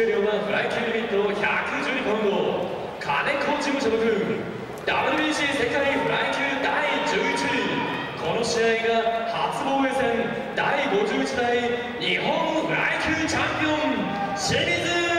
給量はフライ級リミット112ポンド金子事務所属 WBC 世界フライ級第11位。この試合が初防衛戦第51代日本フライ級チャンピオン清水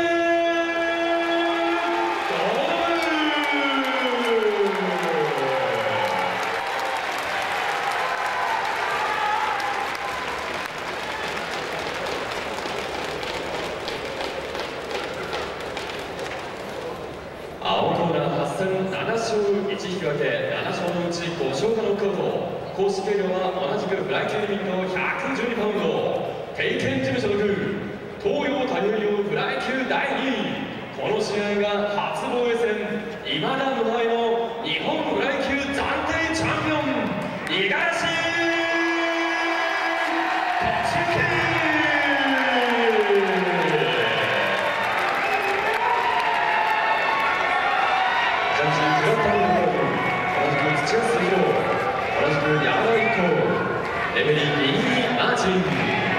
ジャッジ倉田の同じく山田一行レベリー2位マーチン。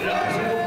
Yeah.